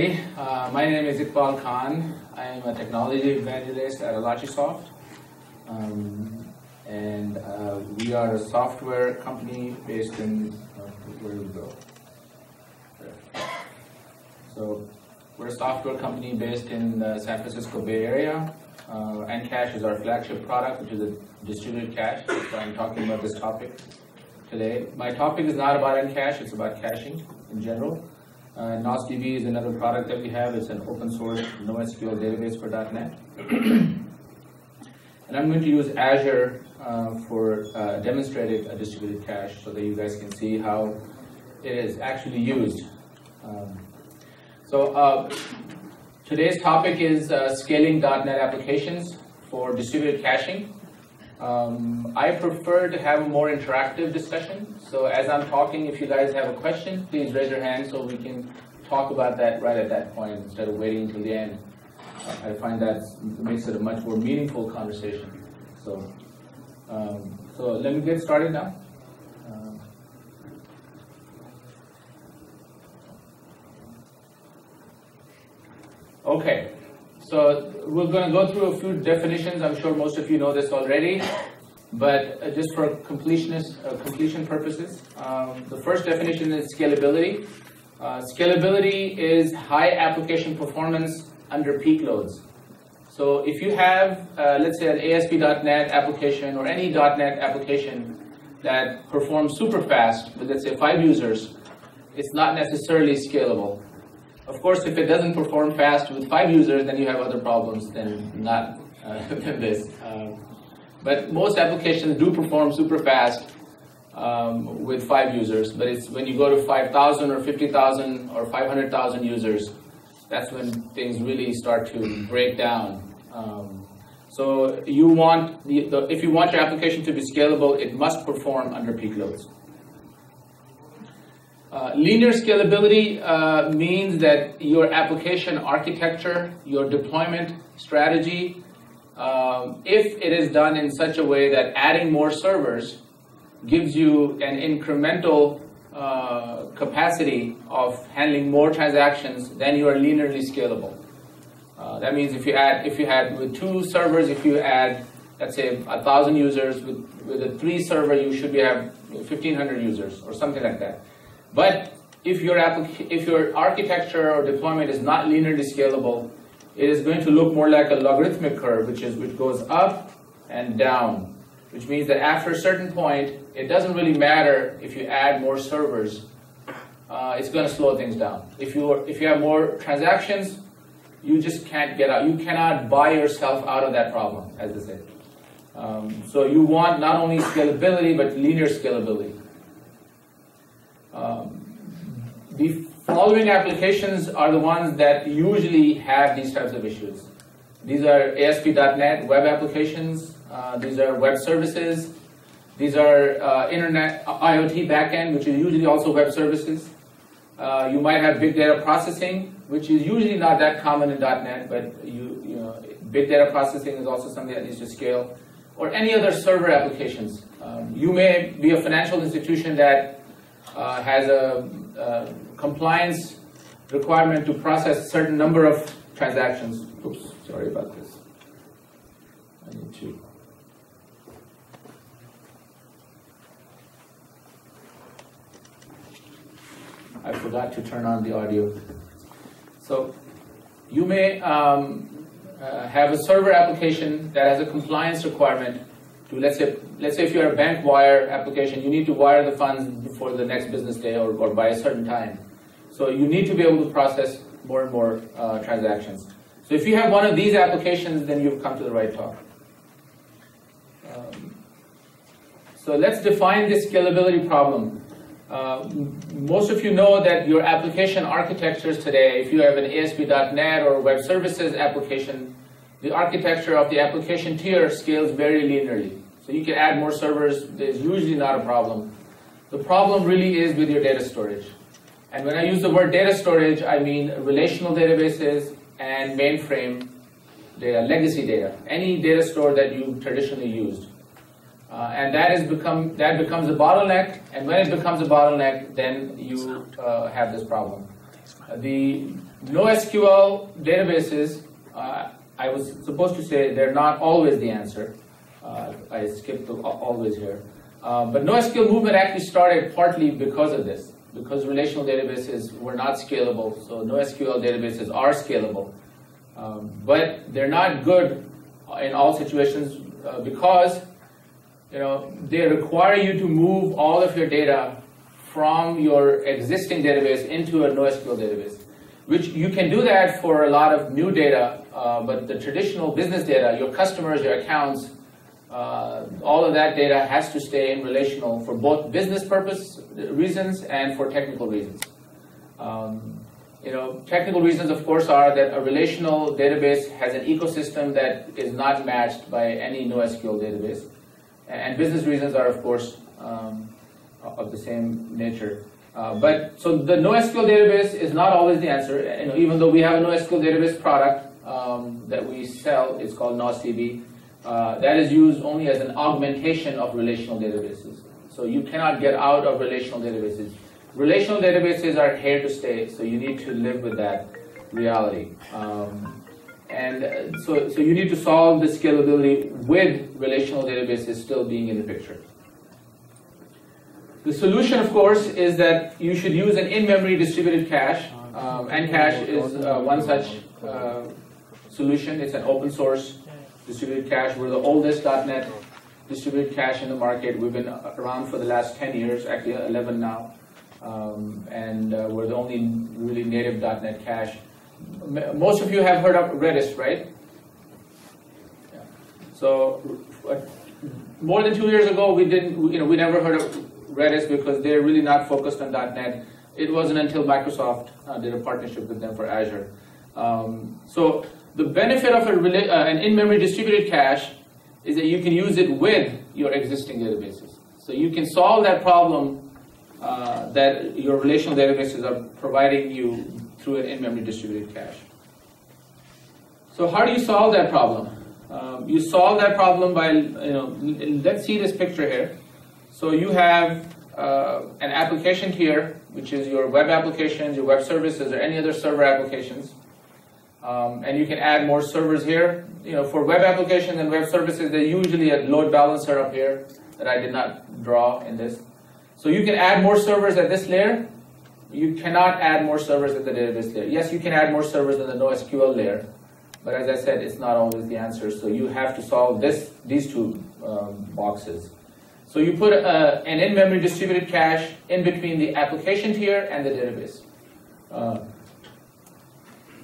everybody. Uh, my name is Iqbal Khan. I am a technology evangelist at Alachisoft. Um, and uh, we are a software company based in, uh, where do we go? So we're a software company based in the San Francisco Bay Area. Uh, NCache is our flagship product, which is a distributed cache. Why I'm talking about this topic today. My topic is not about NCache, it's about caching in general. Uh, NOSDB is another product that we have. It's an open source NoSQL database for .NET. and I'm going to use Azure uh, for uh, demonstrating a distributed cache so that you guys can see how it is actually used. Um, so uh, today's topic is uh, scaling .NET applications for distributed caching. Um, I prefer to have a more interactive discussion. So as I'm talking, if you guys have a question, please raise your hand so we can talk about that right at that point instead of waiting until the end. I find that makes it a much more meaningful conversation. So, um, so let me get started now. Uh, okay. So we're going to go through a few definitions. I'm sure most of you know this already, but uh, just for completionist, uh, completion purposes, um, the first definition is scalability. Uh, scalability is high application performance under peak loads. So if you have, uh, let's say, an ASP.NET application or any .NET application that performs super fast with, let's say, five users, it's not necessarily scalable. Of course, if it doesn't perform fast with five users, then you have other problems than not uh, than this. Um, but most applications do perform super fast um, with five users. But it's when you go to 5,000 or 50,000 or 500,000 users, that's when things really start to break down. Um, so you want the, the, if you want your application to be scalable, it must perform under peak loads. Uh, linear scalability uh, means that your application architecture, your deployment strategy, um, if it is done in such a way that adding more servers gives you an incremental uh, capacity of handling more transactions, then you are linearly scalable. Uh, that means if you add, if you had with two servers, if you add, let's say, a thousand users, with, with a three server, you should be have 1,500 users or something like that. But if your, if your architecture or deployment is not linearly scalable, it is going to look more like a logarithmic curve, which is which goes up and down, which means that after a certain point, it doesn't really matter if you add more servers. Uh, it's going to slow things down. If you if you have more transactions, you just can't get out. You cannot buy yourself out of that problem, as they say. Um, so you want not only scalability but linear scalability. Um, following applications are the ones that usually have these types of issues. These are ASP.NET web applications. Uh, these are web services. These are uh, Internet uh, IoT backend, which is usually also web services. Uh, you might have big data processing, which is usually not that common in .NET, but you, you know, big data processing is also something that needs to scale. Or any other server applications. Um, you may be a financial institution that uh, has a, a, compliance requirement to process a certain number of transactions. Oops, sorry about this. I need to. I forgot to turn on the audio. So you may um, uh, have a server application that has a compliance requirement to let's say let's say if you're a bank wire application, you need to wire the funds before the next business day or, or by a certain time. So you need to be able to process more and more uh, transactions. So if you have one of these applications, then you've come to the right talk. Um, so let's define this scalability problem. Uh, most of you know that your application architectures today, if you have an ASP.NET or web services application, the architecture of the application tier scales very linearly. So you can add more servers, there's usually not a problem. The problem really is with your data storage. And when I use the word data storage, I mean relational databases and mainframe data, legacy data, any data store that you traditionally used. Uh, and that has become that becomes a bottleneck. And when it becomes a bottleneck, then you uh, have this problem. Uh, the NoSQL databases, uh, I was supposed to say they're not always the answer. Uh, I skipped the always here. Uh, but NoSQL movement actually started partly because of this, because relational databases were not scalable, so NoSQL databases are scalable. Um, but they're not good in all situations uh, because you know they require you to move all of your data from your existing database into a NoSQL database, which you can do that for a lot of new data, uh, but the traditional business data, your customers, your accounts, uh, all of that data has to stay in relational for both business purpose reasons and for technical reasons. Um, you know, technical reasons, of course, are that a relational database has an ecosystem that is not matched by any NoSQL database. And business reasons are, of course, um, of the same nature. Uh, but so the NoSQL database is not always the answer. Know, even though we have a NoSQL database product um, that we sell, it's called NosDB. Uh, that is used only as an augmentation of relational databases. So you cannot get out of relational databases. Relational databases are here to stay, so you need to live with that reality. Um, and uh, so, so you need to solve the scalability with relational databases still being in the picture. The solution, of course, is that you should use an in-memory distributed cache. Um, Ncache is uh, one such uh, solution. It's an open source distributed cache. We're the oldest .NET distributed cache in the market. We've been around for the last 10 years, actually 11 now. Um, and uh, we're the only really native .NET cache. Most of you have heard of Redis, right? Yeah. So uh, more than two years ago, we didn't, you know, we never heard of Redis because they're really not focused on .NET. It wasn't until Microsoft uh, did a partnership with them for Azure. Um, so the benefit of a, uh, an in-memory distributed cache is that you can use it with your existing databases. So you can solve that problem uh, that your relational databases are providing you through an in-memory distributed cache. So how do you solve that problem? Um, you solve that problem by, you know, let's see this picture here. So you have uh, an application here, which is your web applications, your web services, or any other server applications. Um, and you can add more servers here. You know, for web applications and web services, there's usually a load balancer up here that I did not draw in this. So you can add more servers at this layer. You cannot add more servers at the database layer. Yes, you can add more servers in the NoSQL layer, but as I said, it's not always the answer. So you have to solve this, these two um, boxes. So you put uh, an in-memory distributed cache in between the application tier and the database. Uh,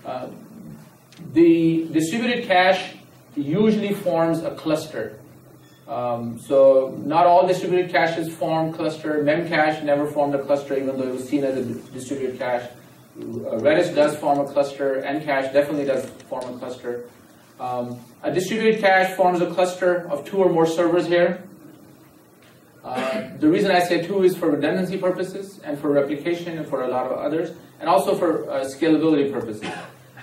uh, the distributed cache usually forms a cluster. Um, so not all distributed caches form cluster. Memcache never formed a cluster, even though it was seen as a distributed cache. Uh, Redis does form a cluster. Ncache definitely does form a cluster. Um, a distributed cache forms a cluster of two or more servers here. Uh, the reason I say two is for redundancy purposes and for replication and for a lot of others, and also for uh, scalability purposes.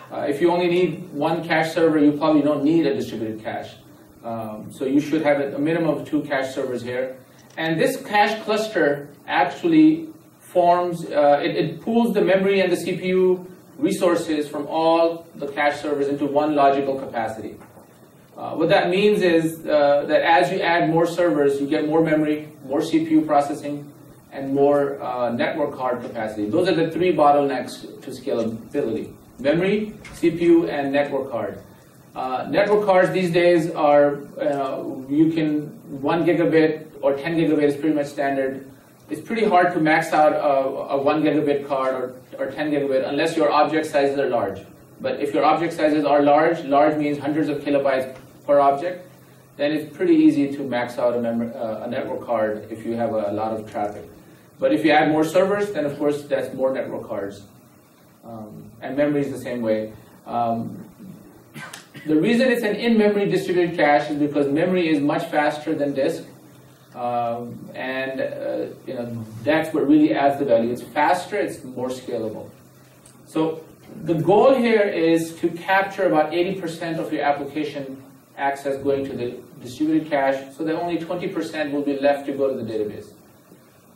Uh, if you only need one cache server, you probably don't need a distributed cache. Um, so you should have a minimum of two cache servers here. And this cache cluster actually forms, uh, it, it, pools the memory and the CPU resources from all the cache servers into one logical capacity. Uh, what that means is uh, that as you add more servers, you get more memory, more CPU processing, and more uh, network card capacity. Those are the three bottlenecks to scalability. Memory, CPU, and network card. Uh, network cards these days are, uh, you can, 1 gigabit or 10 gigabit is pretty much standard. It's pretty hard to max out a, a 1 gigabit card or, or 10 gigabit unless your object sizes are large. But if your object sizes are large, large means hundreds of kilobytes per object, then it's pretty easy to max out a, uh, a network card if you have a, lot of traffic. But if you add more servers, then of course that's more network cards. Um, and memory is the same way. Um, the reason it's an in-memory distributed cache is because memory is much faster than disk. Um, and uh, you know that's what really adds the value. It's faster, it's more scalable. So the goal here is to capture about 80% of your application access going to the distributed cache, so that only 20% will be left to go to the database.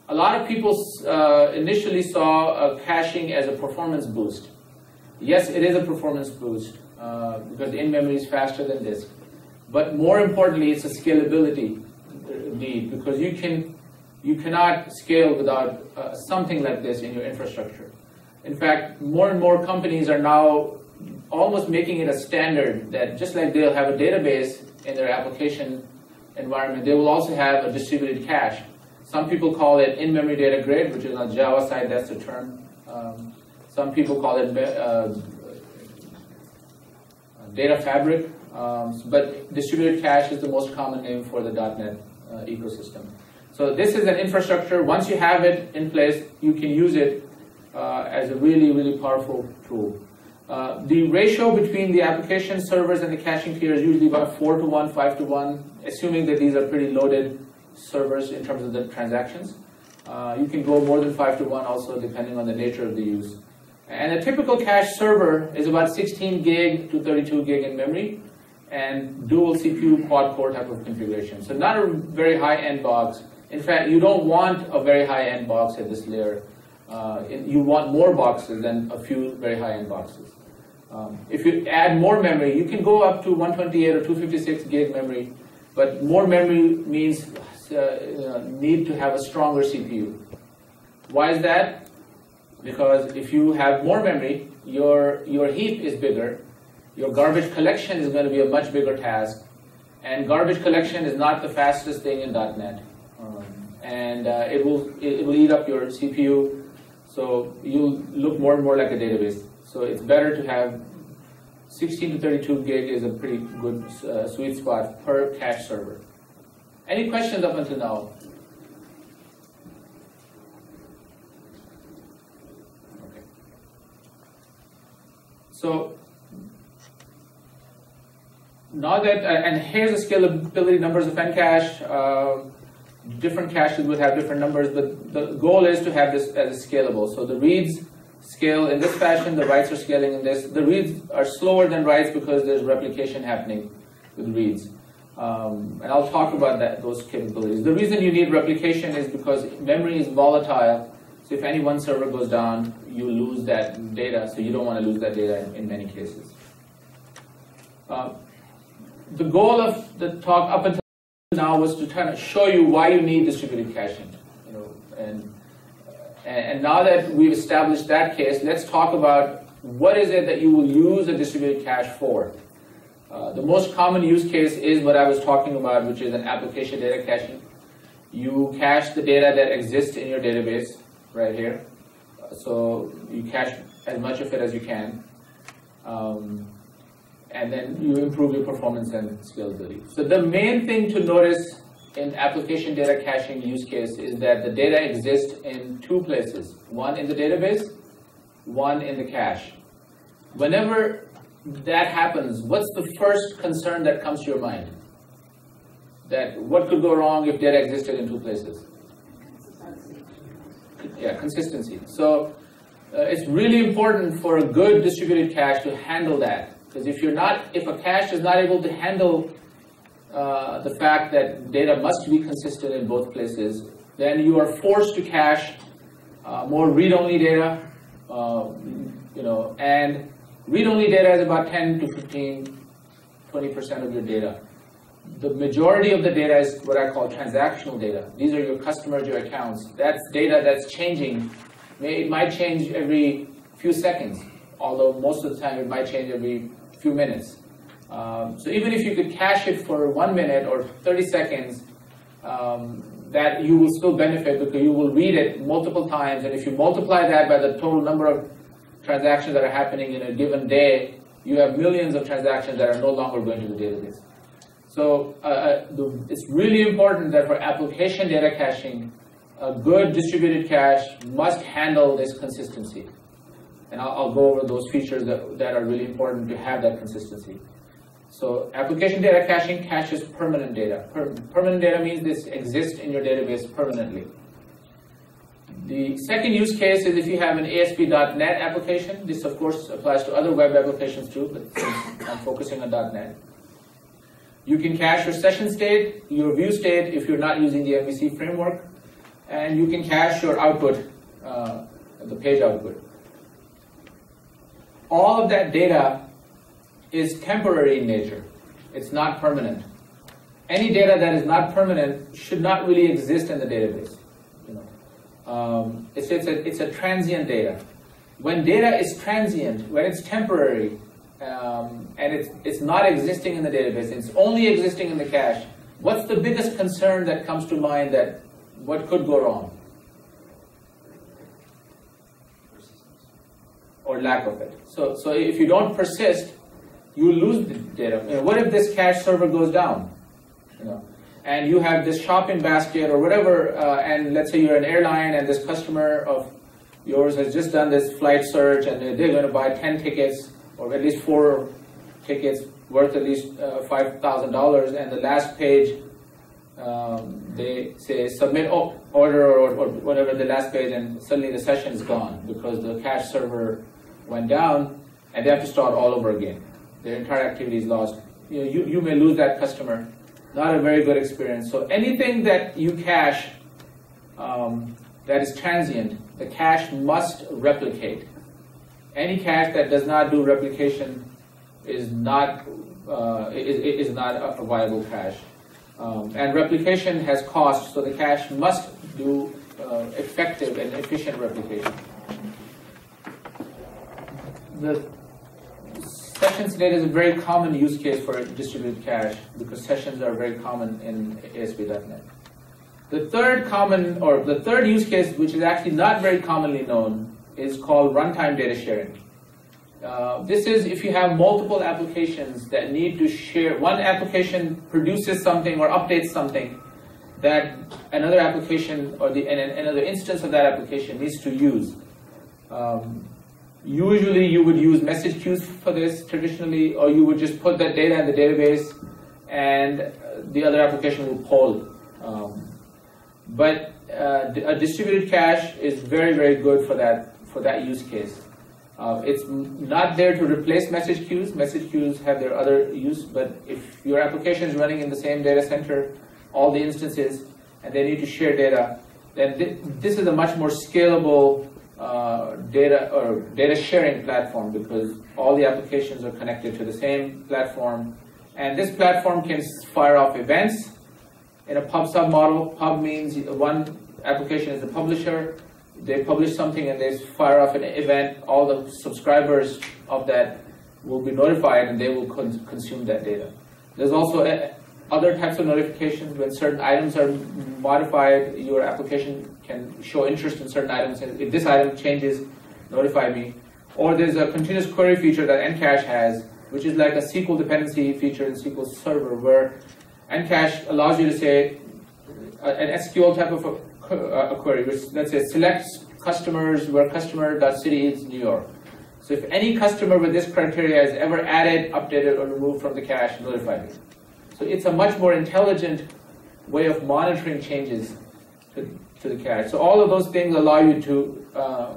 A lot of people uh, initially saw caching as a performance boost. yes, it is a performance boost uh, because in-memory is faster than disk. But more importantly, it's a scalability need because you can you cannot scale without uh, something like this in your infrastructure. In fact, more and more companies are now almost making it a standard that just like they'll have a database in their application environment, they will also have a distributed cache. Some people call it in-memory data grid, which is on Java side, that's the term. Um, some people call it uh, data fabric, um, but distributed cache is the most common name for the .NET uh, ecosystem. So this is an infrastructure. Once you have it in place, you can use it uh, as a really, really powerful tool. Uh, the ratio between the application servers and the caching tier is usually about 4 to 1, 5 to 1, assuming that these are pretty loaded servers in terms of the transactions. Uh, you can go more than 5 to 1 also, depending on the nature of the use. And a typical cache server is about 16 gig to 32 gig in memory and dual CPU quad core type of configuration. So not a very high-end box. In fact, you don't want a very high-end box at this layer. Uh, you want more boxes than a few very high-end boxes. Um, if you add more memory, you can go up to 128 or 256 gig memory, but more memory means uh, need to have a stronger CPU. Why is that? Because if you have more memory, your, your heap is bigger, your garbage collection is going to be a much bigger task, and garbage collection is not the fastest thing in .NET. Um, and uh, it, will, it will eat up your CPU, so you'll look more and more like a database. So it's better to have 16 to 32 gig is a pretty good uh, sweet spot per cache server. Any questions up until now? Okay. So now that, uh, and here's the scalability numbers of Ncache. Uh, different caches would have different numbers, but the goal is to have this as scalable. So the reads scale in this fashion, the writes are scaling in this. The reads are slower than writes because there's replication happening with reads. Um, and I'll talk about that, those capabilities. The reason you need replication is because memory is volatile. So if any one server goes down, you lose that data. So you don't want to lose that data in, in many cases. Uh, the goal of the talk up until now was to kind of show you why you need distributed caching. You know, and, and now that we've established that case, let's talk about what is it that you will use a distributed cache for. Uh, the most common use case is what I was talking about, which is an application data caching. You cache the data that exists in your database right here. So you cache as much of it as you can. Um, and then you improve your performance and scalability. So the main thing to notice in application data caching use case is that the data exists in two places. One in the database, one in the cache. Whenever that happens, what's the first concern that comes to your mind? That what could go wrong if data existed in two places? Yeah, consistency. So uh, it's really important for a good distributed cache to handle that. Because if you're not, if a cache is not able to handle uh, the fact that data must be consistent in both places, then you are forced to cache uh, more read-only data, uh, you know, and Read-only data is about 10 to 15, 20% of your data. The majority of the data is what I call transactional data. These are your customers, your accounts. That's data that's changing. It might change every few seconds, although most of the time it might change every few minutes. Um, so even if you could cache it for one minute or 30 seconds, um, that you will still benefit because you will read it multiple times. And if you multiply that by the total number of transactions that are happening in a given day, you have millions of transactions that are no longer going to the database. So uh, uh, it's really important that for application data caching, a good distributed cache must handle this consistency. And I'll, I'll go over those features that, that are really important to have that consistency. So application data caching caches permanent data. Per, permanent data means this exists in your database permanently. The second use case is if you have an ASP.NET application. This, of course, applies to other web applications too, but I'm focusing on .NET. You can cache your session state, your view state if you're not using the MVC framework, and you can cache your output, uh, the page output. All of that data is temporary in nature. It's not permanent. Any data that is not permanent should not really exist in the database. You know, um, it's, it's, a, it's a transient data. When data is transient, when it's temporary, um, and it's, it's not existing in the database, it's only existing in the cache, what's the biggest concern that comes to mind that what could go wrong? Or lack of it. So, so if you don't persist, you lose the data. You know, what if this cache server goes down? You know, and you have this shopping basket or whatever, uh, and let's say you're an airline and this customer of yours has just done this flight search and they're going to buy 10 tickets or at least four tickets worth at least uh, $5,000 and the last page um, they say submit order or, or, whatever the last page and suddenly the session is gone because the cache server went down and they have to start all over again. Their entire activity is lost. You, know, you, you may lose that customer. Not a very good experience. So anything that you cache um, that is transient, the cache must replicate. Any cache that does not do replication is not uh, is, is not a viable cache. Um, and replication has cost, so the cache must do uh, effective and efficient replication. The sessions data is a very common use case for distributed cache because sessions are very common in ASP.NET. The third common, or the third use case, which is actually not very commonly known, is called runtime data sharing. Uh, this is if you have multiple applications that need to share, one application produces something or updates something that another application or the, another instance of that application needs to use. Um, usually you would use message queues for this traditionally, or you would just put that data in the database and the other application will poll. Um, but uh, a distributed cache is very, very good for that, for that use case. Uh, it's not there to replace message queues. Message queues have their other use, but if your application is running in the same data center, all the instances, and they need to share data, then th this is a much more scalable uh, data or data sharing platform because all the applications are connected to the same platform, and this platform can fire off events in a pub sub model. Pub means one application is the publisher, they publish something and they fire off an event, all the subscribers of that will be notified and they will con consume that data. There's also a, other types of notifications when certain items are modified, your application can show interest in certain items. And if this item changes, notify me. Or there's a continuous query feature that NCache has, which is like a SQL dependency feature in SQL Server, where NCache allows you to say uh, an SQL type of a a query, which let's say selects customers where customer.city is New York. So if any customer with this criteria is ever added, updated, or removed from the cache, notify me. So it's a much more intelligent way of monitoring changes to, the cache. So all of those things allow you to uh,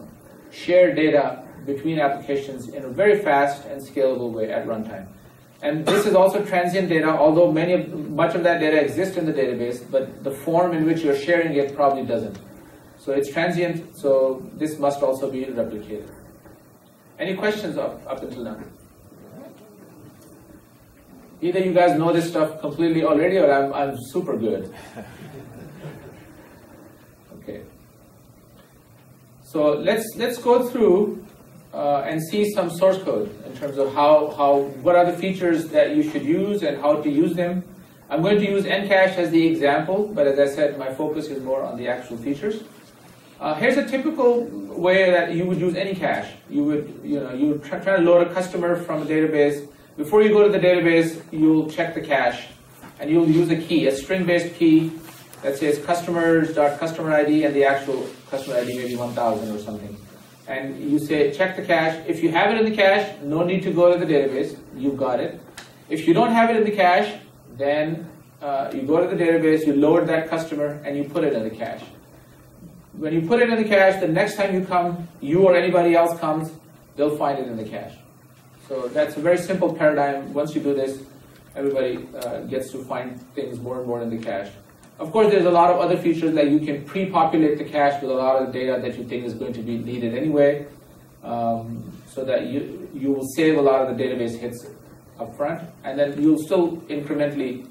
share data between applications in a very fast and scalable way at runtime. And this is also transient data, although many of, much of that data exists in the database, but the form in which you're sharing it probably doesn't. So it's transient, so this must also be replicated. Any questions up, up until now? Either you guys know this stuff completely already or I'm, I'm super good. Okay. So let's, let's go through uh, and see some source code in terms of how, how, what are the features that you should use and how to use them. I'm going to use NCache as the example, but as I said, my focus is more on the actual features. Uh, here's a typical way that you would use any cache. You would, you know, you try, try to load a customer from a database. Before you go to the database, you'll check the cache, and you'll use a key, a string-based key that says customers.customer ID and the actual customer ID maybe 1000 or something and you say check the cache. If you have it in the cache, no need to go to the database. You've got it. If you don't have it in the cache, then uh, you go to the database, you load that customer, and you put it in the cache. When you put it in the cache, the next time you come, you or anybody else comes, they'll find it in the cache. So that's a very simple paradigm. Once you do this, everybody uh, gets to find things more and more in the cache. Of course, there's a lot of other features that you can pre-populate the cache with a lot of data that you think is going to be needed anyway. Um, so that you, you will save a lot of the database hits up front, and then you'll still incrementally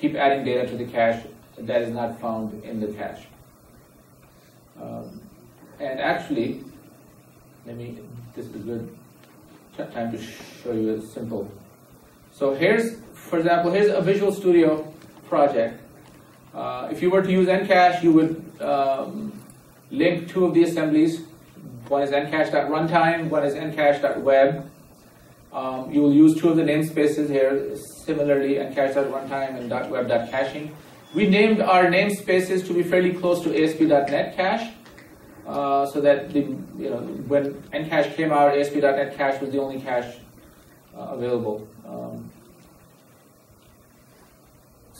keep adding data to the cache that is not found in the cache. Um, and actually, let me, this is a good time to show you a simple. So here's, for example, here's a Visual Studio project. Uh, if you were to use NCache, you would um, link two of the assemblies. One is NCache.runtime, one is NCache.web. Um, you will use two of the namespaces here, similarly NCache.runtime and .web.caching. We named our namespaces to be fairly close to ASP.NET Cache, uh, so that the, you know when ncache came out, ASP.NET Cache was the only cache uh, available. Um,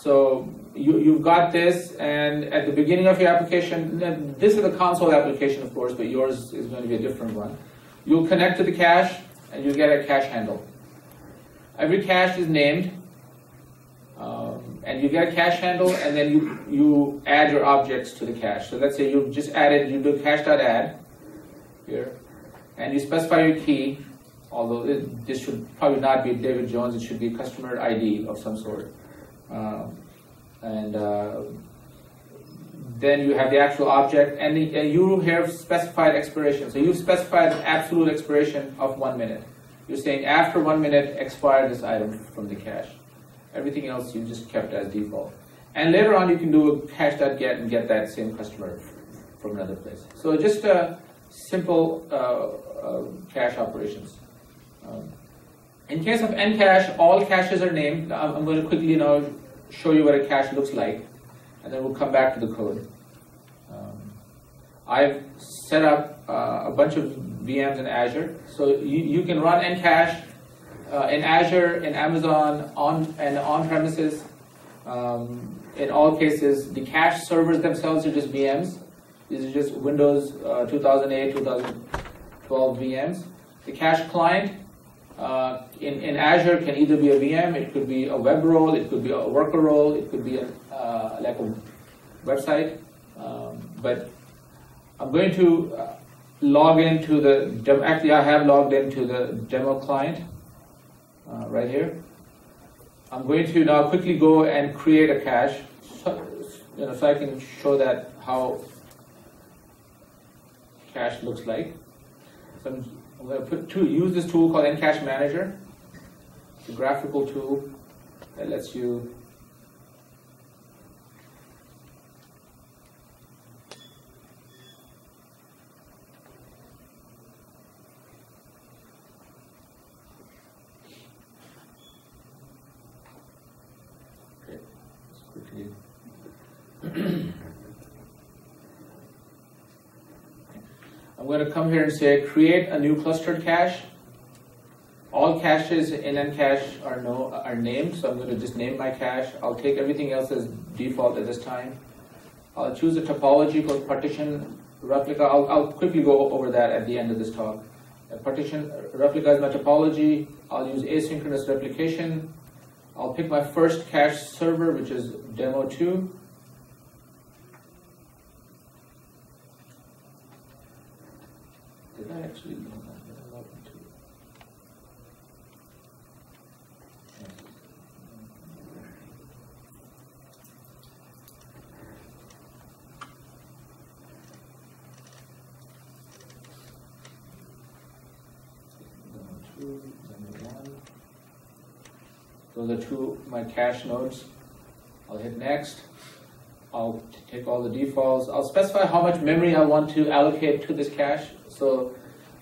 so you, you've got this, and at the beginning of your application, this is a console application, of course, but yours is going to be a different one. You'll connect to the cache, and you get a cache handle. Every cache is named, um, and you get a cache handle, and then you, you add your objects to the cache. So let's say you've just added, you do cache.add here, and you specify your key, although this should probably not be David Jones, it should be customer ID of some sort. Um, and uh, then you have the actual object, and, the, and you have specified expiration. So you've specified absolute expiration of one minute. You're saying after one minute, expire this item from the cache. Everything else you just kept as default. And later on, you can do a cache.get and get that same customer from another place. So just a simple uh, uh, cache operations. Um, in case of NCache, all caches are named. I'm, I'm going to quickly now show you what a cache looks like, and then we'll come back to the code. Um, I've set up uh, a bunch of VMs in Azure, so you, you can run NCache uh, in Azure, in Amazon, on and on premises. Um, in all cases, the cache servers themselves are just VMs. These are just Windows uh, 2008, 2012 VMs. The cache client uh, in, in Azure can either be a VM, it could be a web role, it could be a worker role, it could be a, uh, like a website. Um, but I'm going to uh, log into the, actually I have logged into the demo client uh, right here. I'm going to now quickly go and create a cache so, you know, so I can show that how cache looks like. So I'm, going to put two, use this tool called NCache Manager. It's a graphical tool that lets you going to come here and say create a new clustered cache. All caches in NCache are no are named, so I'm going to just name my cache. I'll take everything else as default at this time. I'll choose a topology called partition replica. I'll, I'll quickly go over that at the end of this talk. A partition replica is my topology. I'll use asynchronous replication. I'll pick my first cache server, which is demo 2. Actually know that? Did I it? Two, one. Those are two my cache nodes. I'll hit next. I'll take all the defaults. I'll specify how much memory I want to allocate to this cache. So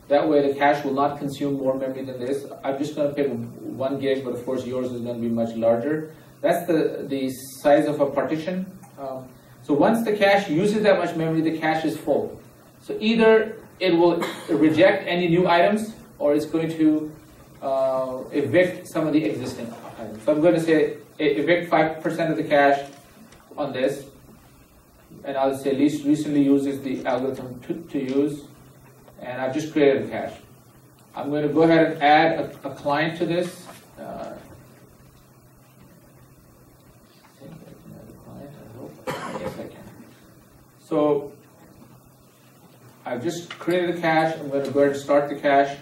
that way the cache will not consume more memory than this. I'm just going to pick one gig, but of course yours is going to be much larger. That's the, the size of a partition. Um, so once the cache uses that much memory, the cache is full. So either it will reject any new items, or it's going to uh, evict some of the existing items. So I'm going to say evict 5% of the cache on this, and I'll say least recently uses the algorithm to, to use, and I've just created a cache. I'm going to go ahead and add a, a client to this. Uh, so I've just created a cache. I'm going to go ahead and start the cache.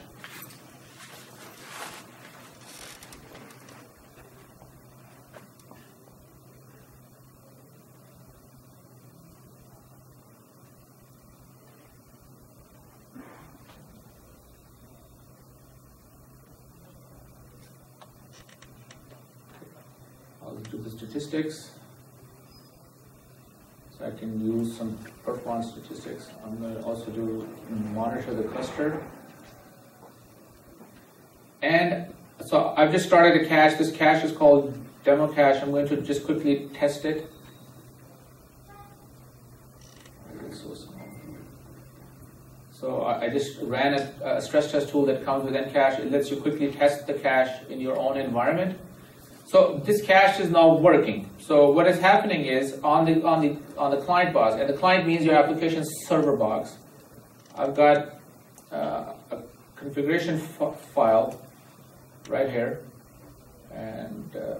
Statistics. So I can use some performance statistics. I'm going to also do monitor the cluster. And so I've just started a cache. This cache is called demo cache. I'm going to just quickly test it. So I just ran a, a, stress test tool that comes with Ncache. It lets you quickly test the cache in your own environment. So this cache is now working. So what is happening is on the on the on the client box, and the client means your application server box. I've got uh, a configuration file right here, and uh,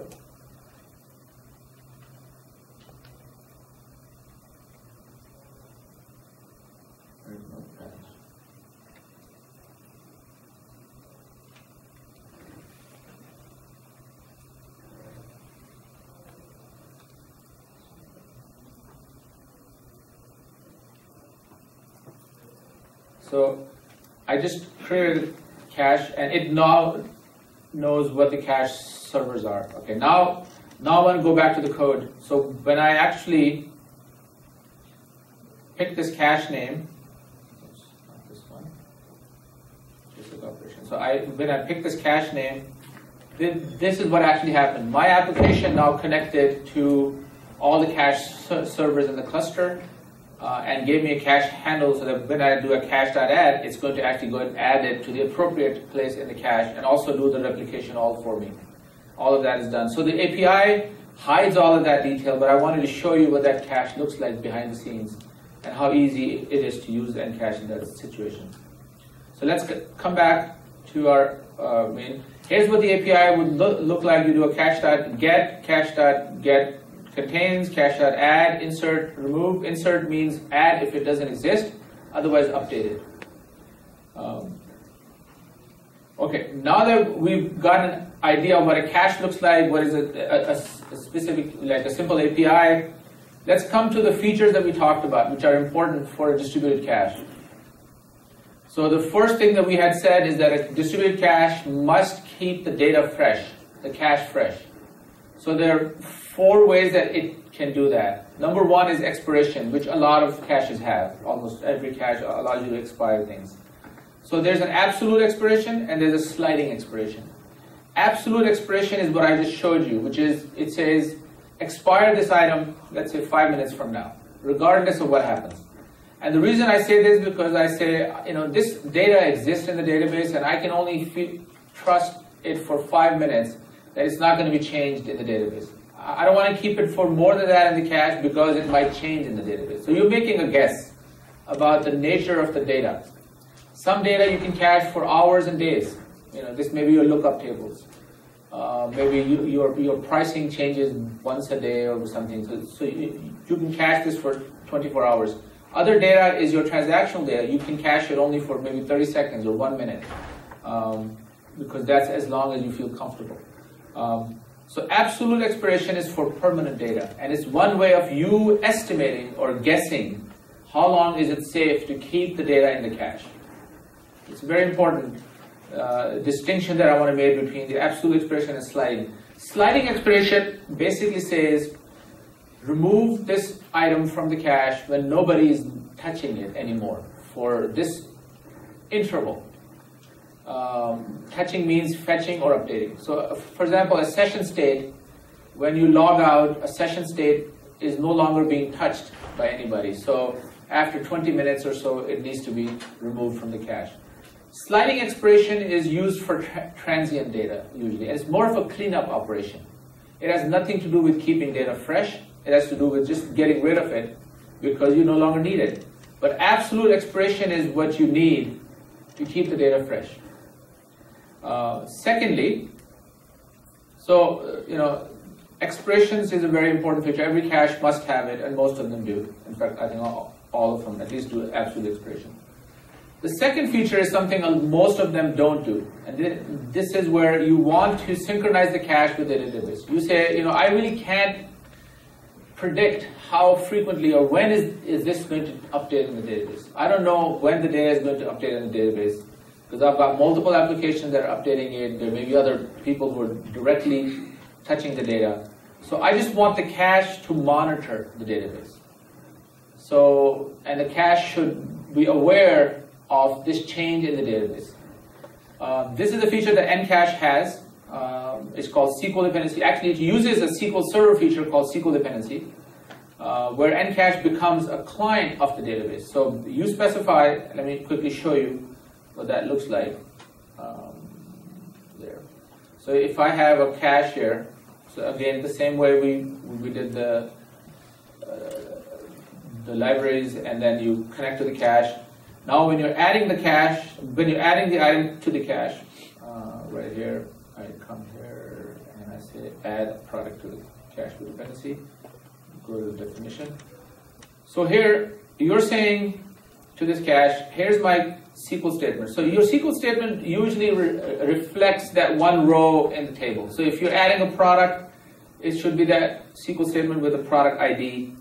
So I just created cache and it now knows what the cache servers are. Okay, now, now I want to go back to the code. So when I actually pick this cache name. So I, when I pick this cache name, then this is what actually happened. My application now connected to all the cache servers in the cluster uh, and gave me a cache handle so that when I do a cache.add, it's going to actually go and add it to the appropriate place in the cache and also do the replication all for me. All of that is done. So the API hides all of that detail, but I wanted to show you what that cache looks like behind the scenes and how easy it is to use NCache in that situation. So let's come back to our uh, main. Here's what the API would look, look like. You do a cache.get, cache.get contains, cache.add, insert, remove. Insert means add if it doesn't exist, otherwise update it. Um, okay, now that we've got an idea of what a cache looks like, what is a, a, a specific, like a simple API, let's come to the features that we talked about, which are important for a distributed cache. So the first thing that we had said is that a distributed cache must keep the data fresh, the cache fresh. So there are four ways that it can do that. Number one is expiration, which a lot of caches have. Almost every cache allows you to expire things. So there's an absolute expiration and there's a sliding expiration. Absolute expiration is what I just showed you, which is it says expire this item, let's say five minutes from now, regardless of what happens. And the reason I say this is because I say, you know, this data exists in the database and I can only trust it for five minutes that it's not going to be changed in the database. I don't want to keep it for more than that in the cache because it might change in the database. So you're making a guess about the nature of the data. Some data you can cache for hours and days. You know, this may be your lookup tables. Uh, maybe you, your, your pricing changes once a day or something. So, so you, you can cache this for 24 hours. Other data is your transactional data. You can cache it only for maybe 30 seconds or one minute um, because that's as long as you feel comfortable. Um, so absolute expiration is for permanent data, and it's one way of you estimating or guessing how long is it safe to keep the data in the cache. It's a very important uh, distinction that I want to make between the absolute expiration and sliding. Sliding expiration basically says remove this item from the cache when nobody is touching it anymore for this interval. Um, touching means fetching or updating. So, uh, for example, a session state, when you log out, a session state is no longer being touched by anybody. So, after 20 minutes or so, it needs to be removed from the cache. Sliding expiration is used for tra transient data, usually. It's more of a cleanup operation. It has nothing to do with keeping data fresh. It has to do with just getting rid of it because you no longer need it. But absolute expiration is what you need to keep the data fresh. Uh, secondly, so, uh, you know, expressions is a very important feature. Every cache must have it, and most of them do. In fact, I think all, all of them at least do absolute expression. The second feature is something most of them don't do. And this is where you want to synchronize the cache with the database. You say, you know, I really can't predict how frequently or when is, is this going to update in the database. I don't know when the data is going to update in the database because I've got multiple applications that are updating it. There may be other people who are directly touching the data. So I just want the cache to monitor the database. So, and the cache should be aware of this change in the database. Uh, this is a feature that NCache has. Um, it's called SQL dependency. Actually, it uses a SQL Server feature called SQL dependency, uh, where NCache becomes a client of the database. So you specify, let me quickly show you what that looks like. Um, there. So if I have a cache here, so again, the same way we, we did the, uh, the libraries and then you connect to the cache. Now when you're adding the cache, when you're adding the item to the cache, uh, right here, I come here and I say add product to the cache with dependency. Go to the definition. So here you're saying to this cache, here's my SQL statement. So your SQL statement usually re reflects that one row in the table. So if you're adding a product, it should be that SQL statement with the product ID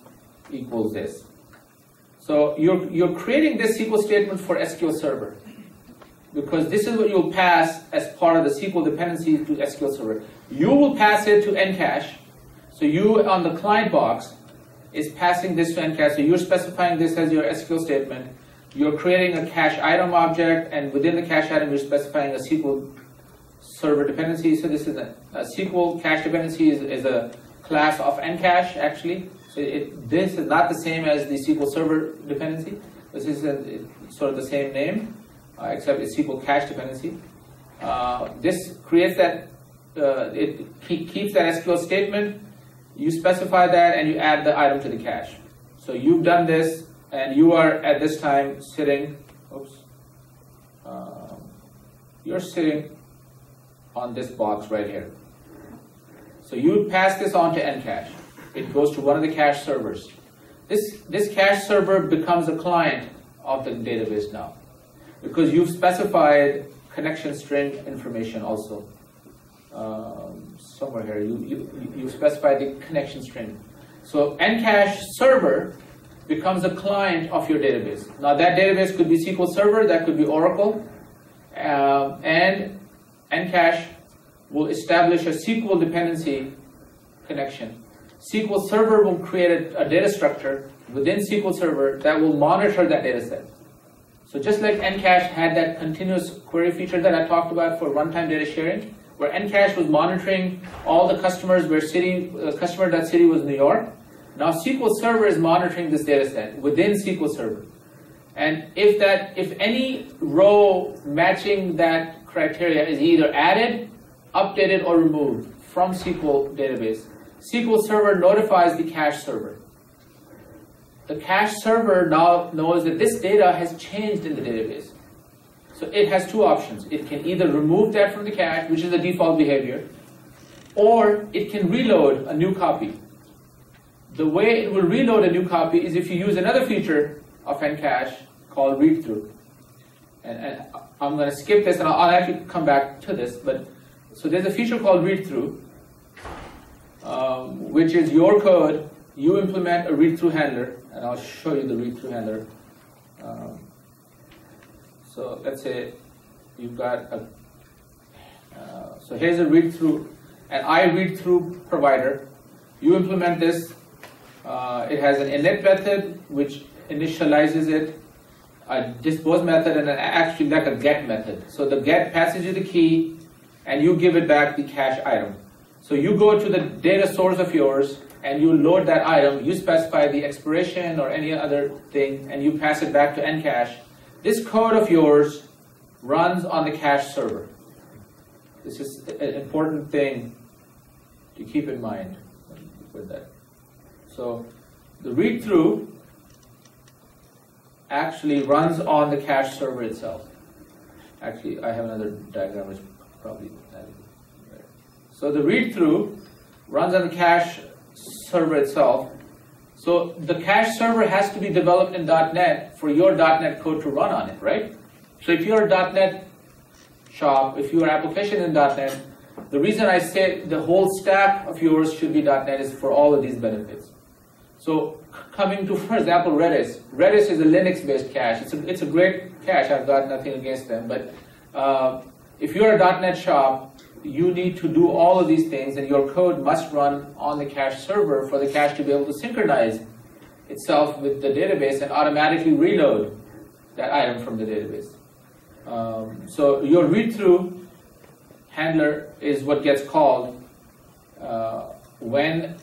equals this. So you're, you're creating this SQL statement for SQL Server because this is what you'll pass as part of the SQL dependency to SQL Server. You will pass it to NCache. So you on the client box is passing this to NCache. So you're specifying this as your SQL statement. You're creating a cache item object, and within the cache item, you're specifying a SQL Server dependency. So this is a, a SQL cache dependency is, is a class of NCache actually. So it, this is not the same as the SQL Server dependency. This is a, sort of the same name, uh, except it's SQL cache dependency. Uh, this creates that, uh, it keeps that SQL statement, you specify that, and you add the item to the cache. So you've done this, and you are at this time sitting, oops, um, you're sitting on this box right here. So you pass this on to NCache it goes to one of the cache servers. This, this cache server becomes a client of the database now because you've specified connection string information also. Um, somewhere here, you, you, you specified the connection string. So NCache server becomes a client of your database. Now that database could be SQL Server, that could be Oracle, uh, and NCache will establish a SQL dependency connection SQL Server will create a, a, data structure within SQL Server that will monitor that data set. So just like NCache had that continuous query feature that I talked about for runtime data sharing, where NCache was monitoring all the customers where city, uh, customer.city was New York, now SQL Server is monitoring this data set within SQL Server. And if that, if any row matching that criteria is either added, updated, or removed from SQL database, SQL Server notifies the cache server. The cache server now knows that this data has changed in the database. So it has two options. It can either remove that from the cache, which is the default behavior, or it can reload a new copy. The way it will reload a new copy is if you use another feature of NCache called read through. And, and I'm going to skip this and I'll, I'll actually come back to this. But so there's a feature called read through um, which is your code. You implement a read-through handler, and I'll show you the read-through handler. Um, so let's say you've got a, uh, so here's a read-through, an I read-through provider. You implement this. Uh, it has an init method which initializes it, a dispose method, and an actually like a get method. So the get passes you the key, and you give it back the cache item. So you go to the data source of yours and you load that item, you specify the expiration or any other thing, and you pass it back to NCache. This code of yours runs on the cache server. This is an important thing to keep in mind with that. So the read-through actually runs on the cache server itself. Actually, I have another diagram which probably so the read-through runs on the cache server itself. So the cache server has to be developed in .NET for your .NET code to run on it, right? So if you're a .NET shop, if you're an application in .NET, the reason I say the whole stack of yours should be .NET is for all of these benefits. So coming to, for example, Redis. Redis is a Linux-based cache. It's a, it's a great cache. I've got nothing against them. But uh, if you're a .NET shop, you need to do all of these things, and your code must run on the cache server for the cache to be able to synchronize itself with the database and automatically reload that item from the database. Um, so your read-through handler is what gets called uh, when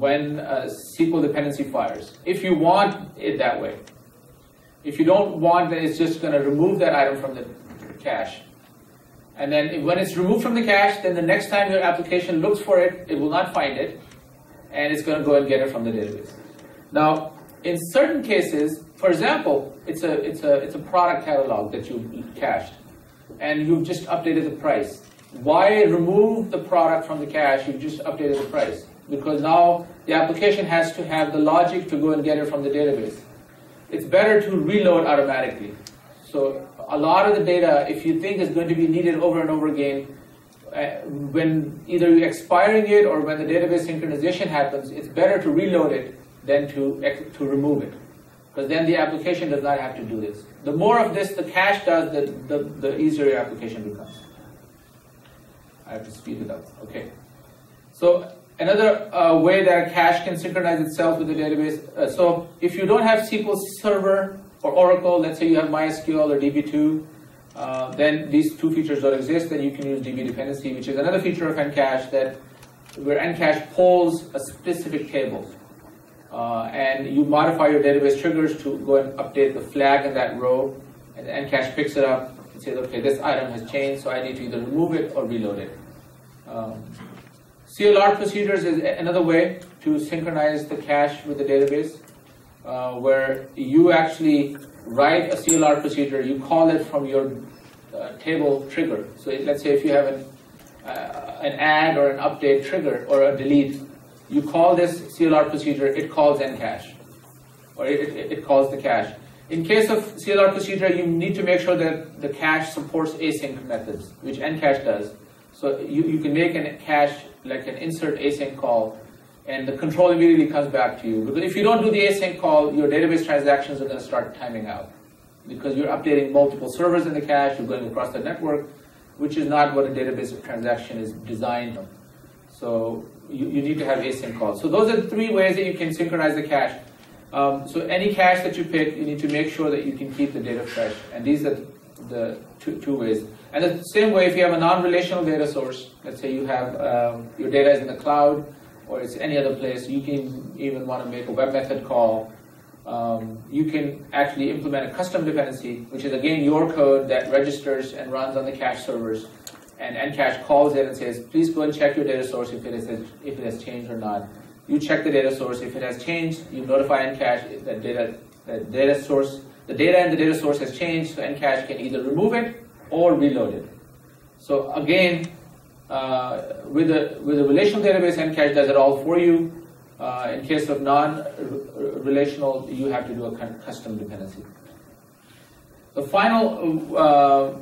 when uh, a SQL dependency fires. If you want it that way. If you don't want, then it's just going to remove that item from the cache. And then when it's removed from the cache, then the next time your application looks for it, it will not find it, and it's going to go and get it from the database. Now, in certain cases, for example, it's a, it's a, it's a product catalog that you cached, and you've just updated the price. Why remove the product from the cache? You've just updated the price. Because now the application has to have the logic to go and get it from the database. It's better to reload automatically. So a lot of the data, if you think is going to be needed over and over again, uh, when either you're expiring it or when the database synchronization happens, it's better to reload it than to, to remove it. Because then the application does not have to do this. The more of this the cache does, the, the, the easier your application becomes. I have to speed it up. Okay. So another uh, way that cache can synchronize itself with the database. Uh, so if you don't have SQL Server or Oracle, let's say you have MySQL or DB2, uh, then these two features don't exist. Then you can use DB dependency, which is another feature of NCache that where NCache pulls a specific table. Uh, and you modify your database triggers to go and update the flag in that row, and NCache picks it up and says, okay, this item has changed, so I need to either remove it or reload it. Um, CLR procedures is another way to synchronize the cache with the database, uh, where you actually write a CLR procedure, you call it from your uh, table trigger. So let's say if you have an, uh, an add or an update trigger or a delete, you call this CLR procedure, it calls NCache, or it, it, it calls the cache. In case of CLR procedure, you need to make sure that the cache supports async methods, which NCache does. So you, you can make a cache like an insert async call, and the control immediately comes back to you. Because if you don't do the async call, your database transactions are going to start timing out. Because you're updating multiple servers in the cache, you're going across the network, which is not what a database transaction is designed on. So you, you need to have async calls. So those are the three ways that you can synchronize the cache. Um, so any cache that you pick, you need to make sure that you can keep the data fresh. And these are the two, two ways. And the same way, if you have a non-relational data source, let's say you have um, your data is in the cloud or it's any other place, you can even want to make a web method call. Um, you can actually implement a custom dependency, which is again your code that registers and runs on the cache servers and NCache calls it and says, please go and check your data source if it, is, if it has changed or not. You check the data source. If it has changed, you notify NCache that data, that data source, the data in the data source has changed, so NCache can either remove it or reload it. So again, uh, with, a, with a relational database, NCache does it all for you. Uh, in case of non-relational, you have to do a custom dependency. The final uh,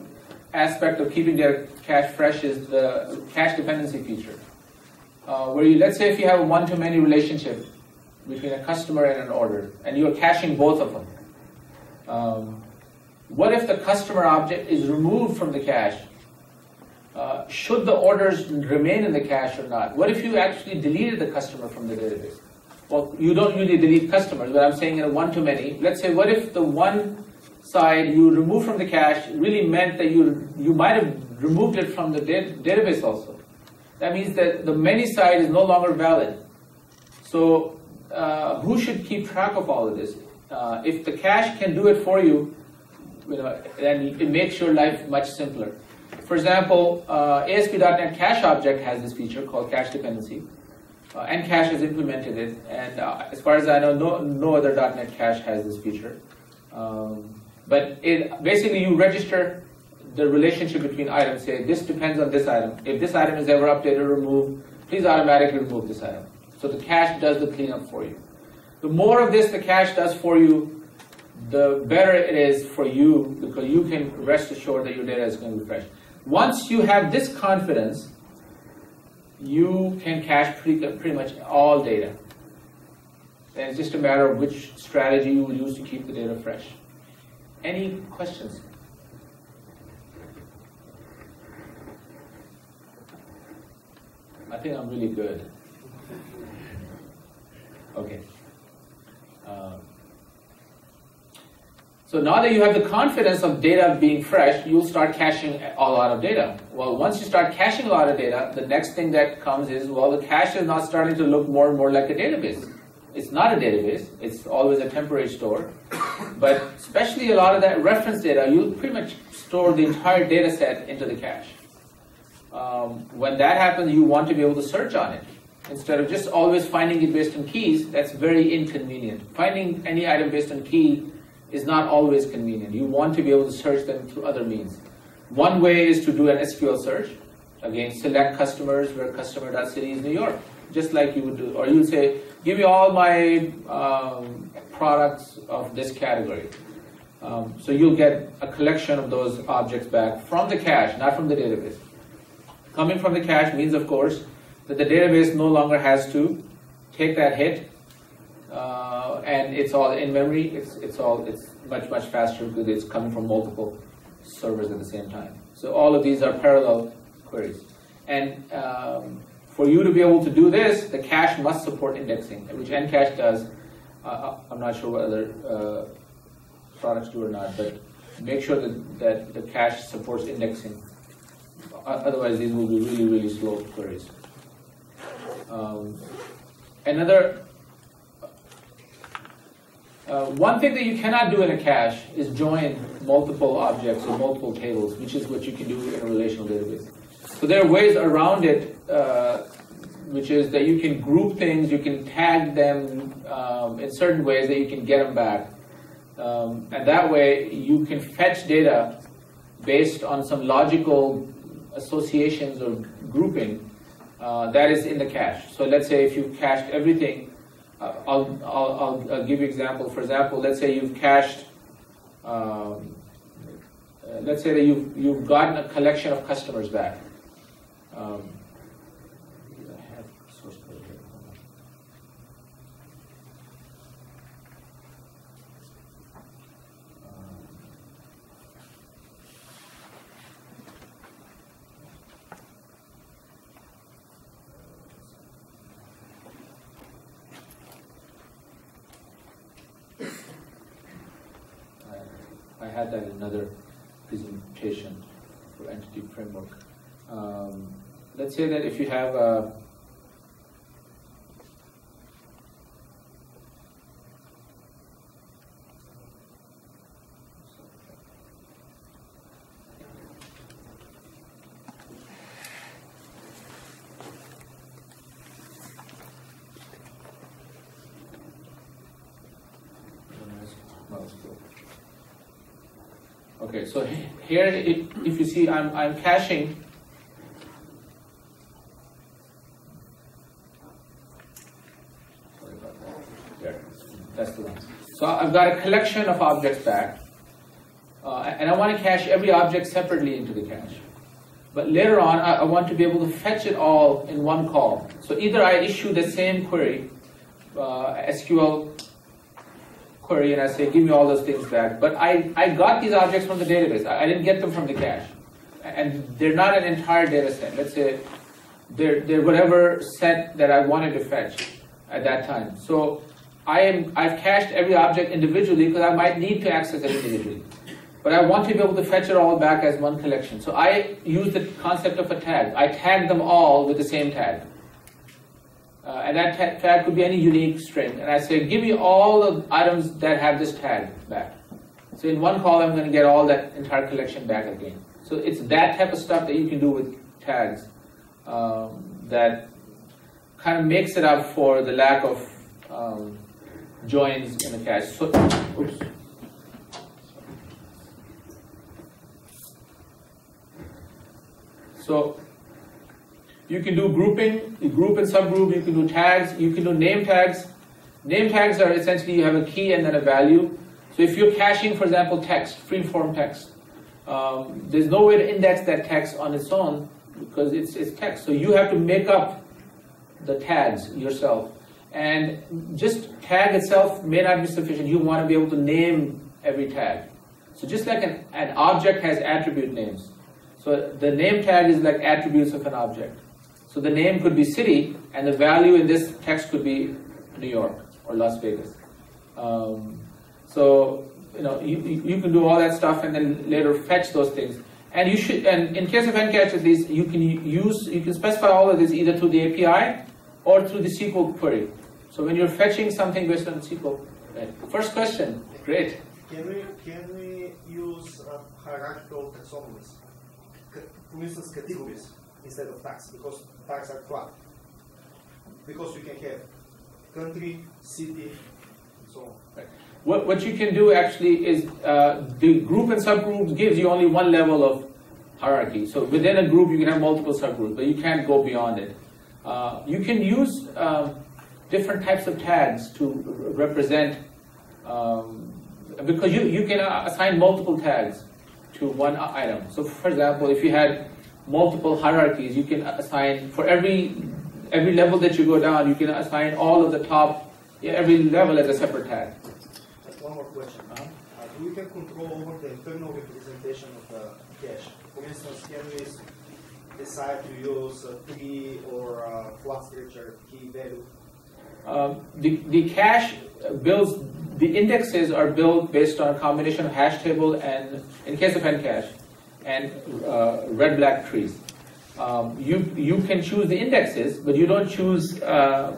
aspect of keeping their cache fresh is the cache dependency feature. Uh, where you, let's say if you have a one-to-many relationship between a customer and an order, and you're caching both of them. Um, what if the customer object is removed from the cache? Uh, should the orders remain in the cache or not? What if you actually deleted the customer from the database? Well, you don't usually delete customers, but I'm saying in a one-to-many. Let's say, what if the one side you remove from the cache really meant that you, you might have removed it from the database also. That means that the many side is no longer valid. So uh, who should keep track of all of this? Uh, if the cache can do it for you, you know, then it makes your life much simpler. For example, uh, ASP.NET Cache Object has this feature called cache dependency. Uh, Cache has implemented it, and uh, as far as I know, no, no other .NET Cache has this feature. Um, but it, basically, you register the relationship between items. Say, this depends on this item. If this item is ever updated or removed, please automatically remove this item. So the cache does the cleanup for you. The more of this the cache does for you, the better it is for you because you can rest assured that your data is going to be fresh. Once you have this confidence, you can cache pretty, pretty much all data. And it's just a matter of which strategy you will use to keep the data fresh. Any questions? I think I'm really good. Okay. Um, so now that you have the confidence of data being fresh, you'll start caching a lot of data. Well, once you start caching a lot of data, the next thing that comes is, well, the cache is now starting to look more and more like a database. It's not a database, it's always a temporary store. But especially a lot of that reference data, you pretty much store the entire data set into the cache. Um, when that happens, you want to be able to search on it. Instead of just always finding it based on keys, that's very inconvenient. Finding any item based on key is not always convenient. You want to be able to search them through other means. One way is to do an SQL search. Again, select customers where customer.city is New York, just like you would do. Or you would say, give me all my um, products of this category. Um, so you'll get a collection of those objects back from the cache, not from the database. Coming from the cache means, of course, that the database no longer has to take that hit, and it's all in memory. It's it's all it's much much faster because it's coming from multiple servers at the same time. So all of these are parallel queries, and um, for you to be able to do this, the cache must support indexing, which NCache does. Uh, uh I'm not sure what other uh, products do or not, but make sure that, that the cache supports indexing. Otherwise, these will be really, really slow queries. Um, another uh, one thing that you cannot do in a cache is join multiple objects or multiple tables, which is what you can do in a relational database. So there are ways around it, uh, which is that you can group things, you can tag them um, in certain ways that you can get them back. Um, and that way you can fetch data based on some logical associations or grouping uh, that is in the cache. So let's say if you've cached everything I'll, I'll, I'll, give you example. For example, let's say you've cached, um, uh, let's say that you've, you've gotten a collection of customers back. Um, had that in another presentation for entity framework. Um, let's say that if you have a Okay, so here if you see I'm, I'm caching Sorry about that. There, that's the one. So I've got a collection of objects back, uh, and I want to cache every object separately into the cache. But later on, I, I, want to be able to fetch it all in one call. So either I issue the same query, uh, SQL query and I say, give me all those things back. But I, I got these objects from the database. I, I didn't get them from the cache. And they're not an entire data set. Let's say they're, they're whatever set that I wanted to fetch at that time. So I am, I've cached every object individually because I might need to access it individually. But I want to be able to fetch it all back as one collection. So I use the concept of a tag. I tag them all with the same tag. Uh, and that ta tag could be any unique string. And I say, give me all the items that have this tag back. So in one call, I'm going to get all that entire collection back again. So it's that type of stuff that you can do with tags um, that kind of makes it up for the lack of um, joins in the cache. So, oops. So you can do grouping, group and subgroup, you can do tags, you can do name tags. Name tags are essentially you have a key and then a value. So if you're caching, for example, text, free-form text, um, there's no way to index that text on its own because it's, it's text. So you have to make up the tags yourself. And just tag itself may not be sufficient. You want to be able to name every tag. So just like an, an object has attribute names. So the name tag is like attributes of an object. So the name could be city, and the value in this text could be New York or Las Vegas. Um, so you know you, you can do all that stuff and then later fetch those things. And you should, and in case of NCache at least, you can use, you can specify all of this either through the API or through the SQL query. So when you're fetching something based on SQL, right. First question, great. Can we can we use uh, hierarchical taxonomies, for instance, categories instead of tags because tags are flat. Because you can have country, city, and so on. Right. What, what you can do actually is uh, the group and subgroups gives you only one level of hierarchy. So within a group you can have multiple subgroups, but you can't go beyond it. Uh, you can use um, different types of tags to represent, um, because you, you can assign multiple tags to one item. So for example, if you had multiple hierarchies, you can assign, for every, every level that you go down, you can assign all of the top, yeah, every level as a separate tag. One more question. Uh -huh. uh, can control over the internal representation of the cache. For instance, can we decide to use a tree or a flat structure key value? Um, the, the cache builds, the indexes are built based on a combination of hash table and, in case of NCache, and uh, red-black trees. Um, you, you can choose the indexes, but you don't choose uh,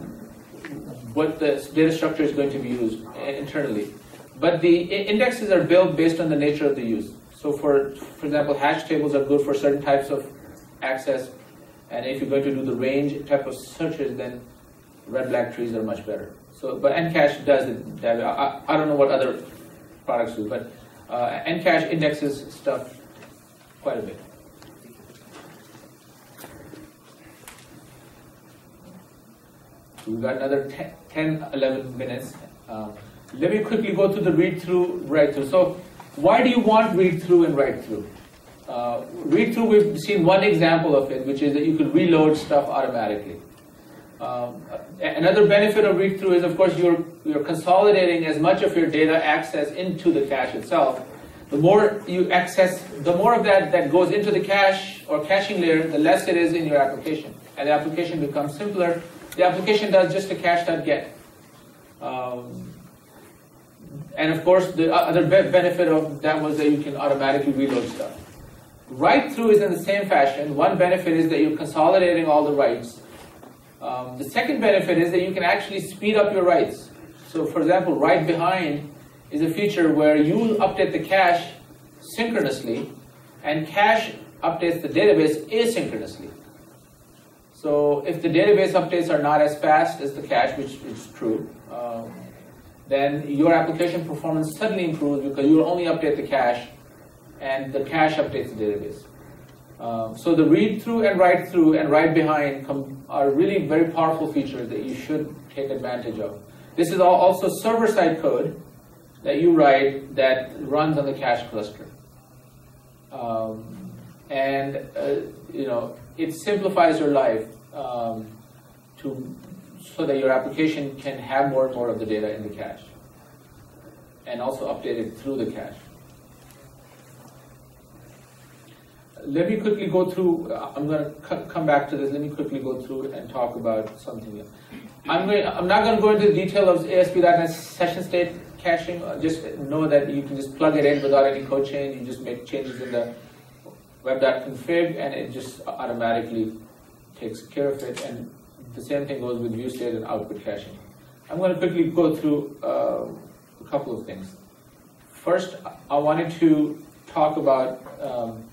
what the data structure is going to be used internally. But the indexes are built based on the nature of the use. So for, for example, hash tables are good for certain types of access. And if you're going to do the range type of searches, then red-black trees are much better. So, but NCache does it. I, I don't know what other products do, but uh, NCache indexes stuff quite a bit. So we've got another 10, 11 minutes. Um, let me quickly go through the read through, write through. So, why do you want read through and write through? Uh, read through, we've seen one example of it, which is that you can reload stuff automatically. Um, another benefit of read through is, of course, you're, you're consolidating as much of your data access into the cache itself. The more you access, the more of that that goes into the cache or caching layer, the less it is in your application. And the application becomes simpler. The application does just a cache.get. Um, and of course, the other benefit of that was that you can automatically reload stuff. Write through is in the same fashion. One benefit is that you're consolidating all the writes. Um, the second benefit is that you can actually speed up your writes. So for example, write behind is a feature where you update the cache synchronously and cache updates the database asynchronously. So if the database updates are not as fast as the cache, which is true, um, then your application performance suddenly improves because you will only update the cache and the cache updates the database. Um, so the read through and write through and write behind are really very powerful features that you should take advantage of. This is also server-side code that you write that runs on the cache cluster. Um, and uh, you know it simplifies your life um, to so that your application can have more and more of the data in the cache and also update it through the cache. Let me quickly go through, uh, I'm going to come back to this, let me quickly go through and talk about something else. I'm, going, I'm not going to go into the detail of ASP.NET session state caching, uh, just know that you can just plug it in without any code change, you just make changes in the web.config and it just automatically takes care of it and the same thing goes with view state and output caching. I'm going to quickly go through uh, a couple of things. First, I wanted to talk about um,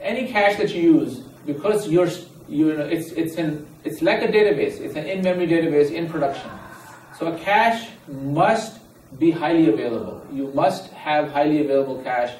any cache that you use because you're you know it's it's in it's like a database. It's an in-memory database in production. So a cache must be highly available. You must have highly available cache.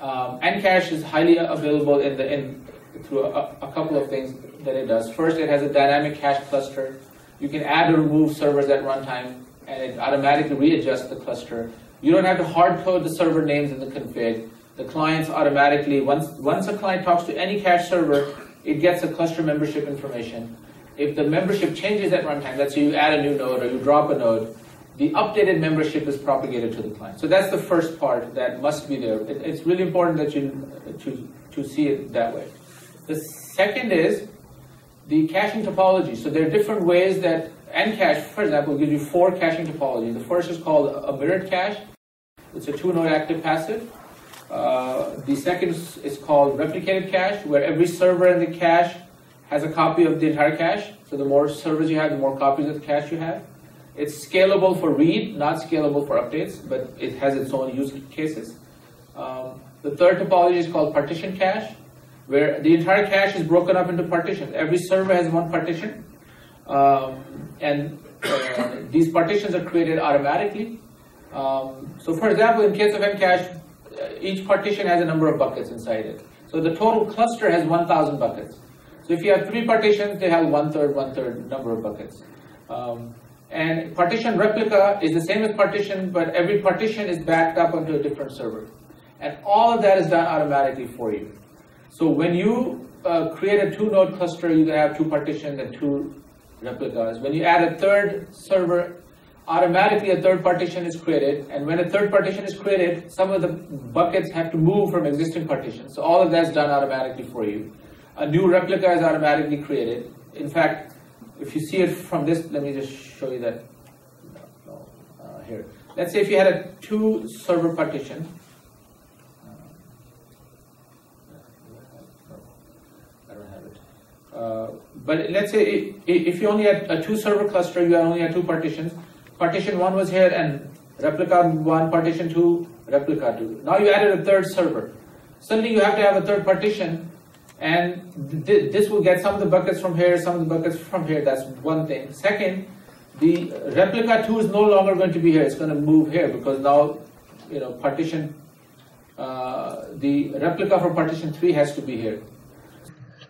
Um, cache is highly available in the in through a, a couple of things that it does. First, it has a dynamic cache cluster. You can add or remove servers at runtime, and it automatically readjusts the cluster. You don't have to hard code the server names in the config. The clients automatically, once, once a client talks to any cache server, it gets a cluster membership information. If the membership changes at runtime, let's say you add a new node or you drop a node, the updated membership is propagated to the client. So that's the first part that must be there. It, it's really important that you to, to see it that way. The second is the caching topology. So there are different ways that NCache, for example, gives you four caching topologies. The first is called a mirrored cache. It's a two-node active passive. Uh, the second is called replicated cache, where every server in the cache has a copy of the entire cache. So the more servers you have, the more copies of the cache you have. It's scalable for read, not scalable for updates, but it has its own use cases. Um, the third topology is called partition cache, where the entire cache is broken up into partitions. Every server has one partition, um, and uh, these partitions are created automatically. Um, so for example, in case of NCache, uh, each partition has a number of buckets inside it. So the total cluster has 1,000 buckets. So if you have three partitions, they have one-third, one-third number of buckets. Um, and partition replica is the same as partition, but every partition is backed up onto a different server. And all of that is done automatically for you. So when you uh, create a two-node cluster, you can have two partitions and two replicas. When you add a third server, automatically a third partition is created. And when a third partition is created, some of the buckets have to move from existing partitions. So all of that's done automatically for you. A new replica is automatically created. In fact, if you see it from this, let me just show you that uh, here. Let's say if you had a two server partition, Uh, but let's say if you only had a two server cluster, you only had two partitions. Partition one was here and replica one, partition two, replica two. Now you added a third server. Suddenly you have to have a third partition and th this will get some of the buckets from here, some of the buckets from here. That's one thing. Second, the replica two is no longer going to be here. It's going to move here because now, you know, partition, uh, the replica for partition three has to be here.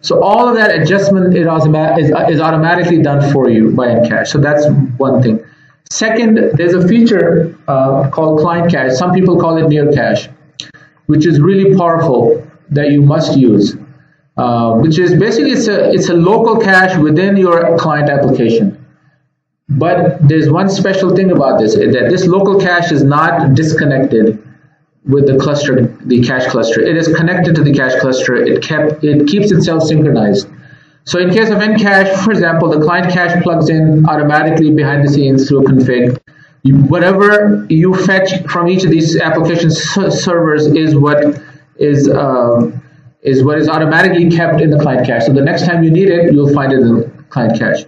So all of that adjustment is, is automatically done for you by NCache. So that's one thing. Second, there's a feature uh, called client cache. Some people call it near cache, which is really powerful that you must use. Uh, which is basically it's a it's a local cache within your client application. But there's one special thing about this that this local cache is not disconnected with the cluster, the cache cluster. It is connected to the cache cluster. It kept it keeps itself synchronized. So in case of NCache, for example, the client cache plugs in automatically behind the scenes through config. whatever you fetch from each of these application servers is what is uh, is what is automatically kept in the client cache. So the next time you need it, you'll find it in the client cache.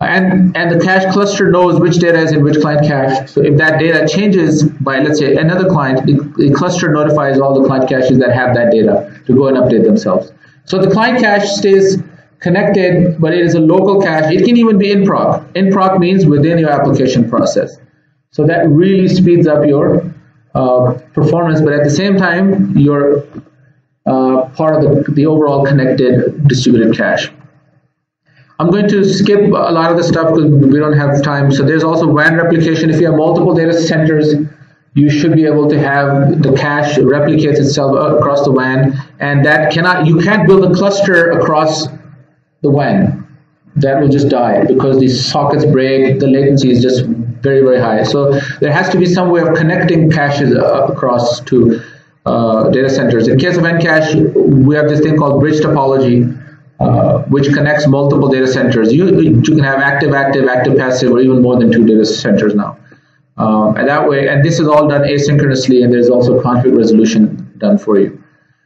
And, and the cache cluster knows which data is in which client cache. So if that data changes by, let's say, another client, the, the cluster notifies all the client caches that have that data to go and update themselves. So the client cache stays connected, but it is a local cache. It can even be in proc. In proc means within your application process. So that really speeds up your uh, performance, but at the same time, you're uh, part of the, the overall connected distributed cache. I'm going to skip a lot of the stuff because we don't have time. So there's also WAN replication. If you have multiple data centers, you should be able to have the cache replicates itself across the WAN, and that cannot. You can't build a cluster across the WAN. That will just die because these sockets break. The latency is just very very high. So there has to be some way of connecting caches across to uh, data centers. In case of NCache, we have this thing called bridge topology uh, which connects multiple data centers. You, you can have active, active, active, passive, or even more than two data centers now. Um, and that way, and this is all done asynchronously, and there's also config resolution done for you.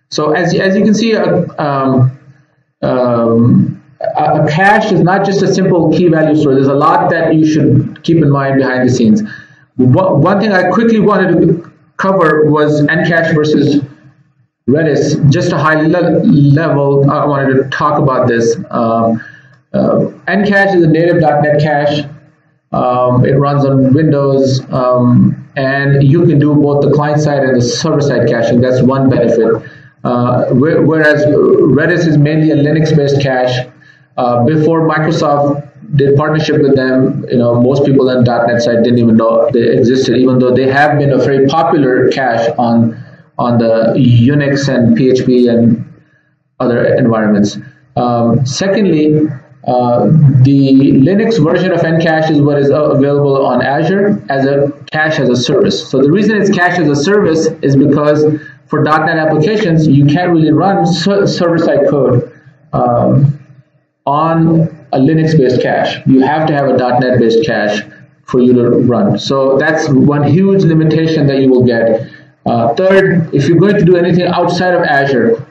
So as, as you can see, uh, um, um, a cache is not just a simple key value store. There's a lot that you should keep in mind behind the scenes. One thing I quickly wanted to cover was NCache versus Redis, just a high le level, I wanted to talk about this. Um, uh, NCache is a native .NET cache. Um, it runs on Windows, um, and you can do both the client side and the server side caching. That's one benefit. Uh, whereas Redis is mainly a Linux-based cache. Uh, before Microsoft did partnership with them, you know, most people on .NET side didn't even know they existed, even though they have been a very popular cache on on the Unix and PHP and other environments. Um, secondly, uh, the Linux version of NCache is what is available on Azure as a cache as a service. So the reason it's cache as a service is because for .NET applications, you can't really run server-side code um, on a Linux-based cache. You have to have a .NET-based cache for you to run. So that's one huge limitation that you will get. Uh, third, if you're going to do anything outside of Azure,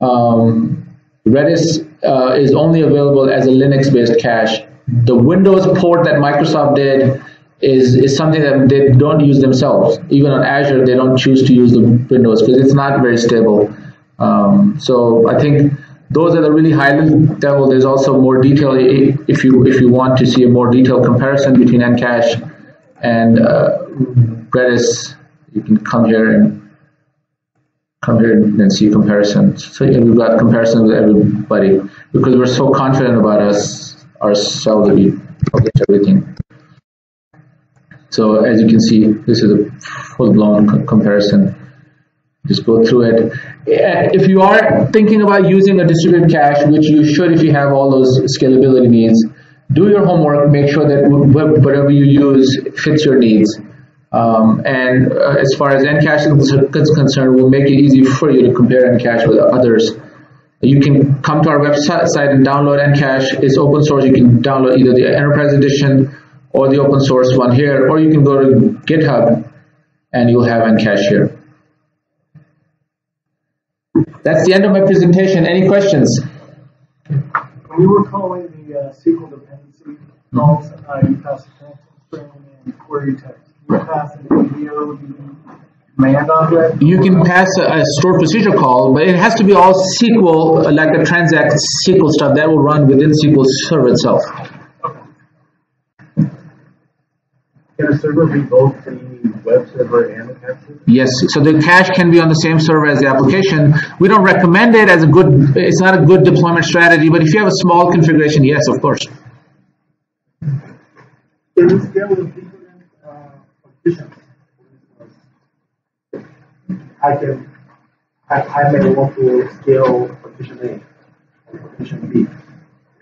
um, Redis uh, is only available as a Linux-based cache. The Windows port that Microsoft did is, is something that they don't use themselves. Even on Azure, they don't choose to use the Windows because it's not very stable. Um, so I think those are the really high level. There's also more detail if you if you want to see a more detailed comparison between NCache and uh, Redis. You can come here and come here and see comparisons. So we've got comparisons with everybody because we're so confident about us ourselves that we publish everything. So as you can see, this is a full-blown comparison. Just go through it. If you are thinking about using a distributed cache, which you should if you have all those scalability needs, do your homework, make sure that whatever you use fits your needs. Um, and uh, as far as NCache is concerned, we'll make it easy for you to compare NCache with others. You can come to our website and download NCache. It's open source. You can download either the Enterprise Edition or the open source one here, or you can go to GitHub and you'll have NCache here. That's the end of my presentation. Any questions? When you were calling the uh, SQL dependency calls, uh, a string and query text. You pass an ADO command object? You can pass a, a stored procedure call, but it has to be all SQL, like the transact SQL stuff that will run within SQL Server itself. Can a server be both the web server and the cache? Yes, so the cache can be on the same server as the application. We don't recommend it as a good, it's not a good deployment strategy, but if you have a small configuration, yes, of course. Uh? I can, I, may want to scale partition A, partition B.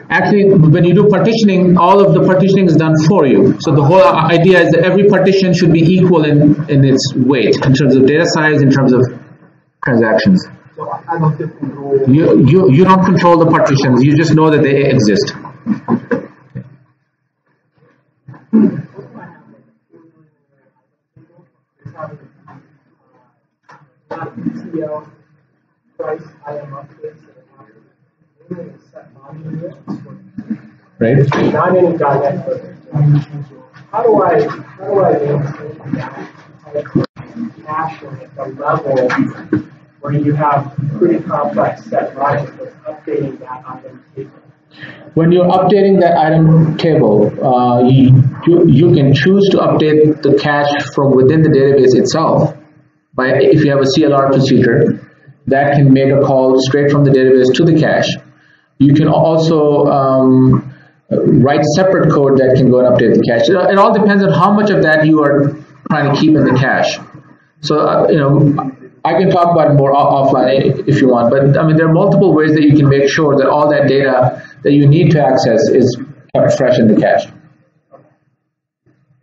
Actually, when you do partitioning, all of the partitioning is done for you. So the whole idea is that every partition should be equal in, in its weight, in terms of data size, in terms of transactions. So I don't control. You, you, you don't control the partitions, you just know that they exist. Price item updates right? Not any direct How do I how do I maintain that at the level where you have pretty complex set logic with updating that item table? When you're updating that item table, uh, you, you, you can choose to update the cache from within the database itself. By if you have a CLR procedure, that can make a call straight from the database to the cache. You can also um, write separate code that can go and update the cache. It all depends on how much of that you are trying to keep in the cache. So, uh, you know, I can talk about more offline if you want, but I mean, there are multiple ways that you can make sure that all that data that you need to access is kept fresh in the cache.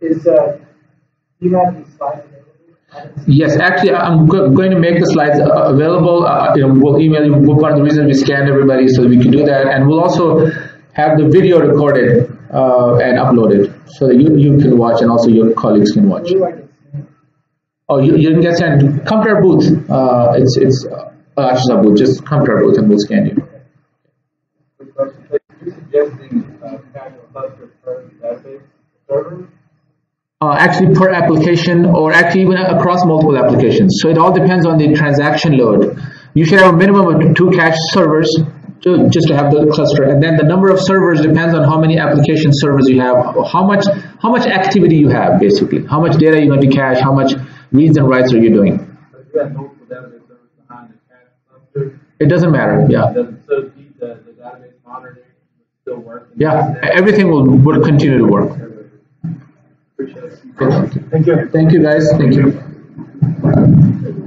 Is, uh, you have these slides Yes, actually, I'm go going to make the slides uh, available. Uh, you know, we'll email you. One of the reasons we scanned everybody so we can do that, and we'll also have the video recorded uh, and uploaded so that you, you can watch and also your colleagues can watch. Oh, you, you can get sent. Come to our booth. Uh, it's it's uh, Ashish booth. Just come to our booth and we'll scan you. Uh, Uh, actually per application or actually even across multiple applications. So it all depends on the transaction load. You should have a minimum of two cache servers to, just to have the cluster. And then the number of servers depends on how many application servers you have, how much how much activity you have basically, how much data you're going to cache, how much reads and writes are you doing. It doesn't matter, yeah. Yeah, everything will, will continue to work. Thank you. Thank you guys, thank you.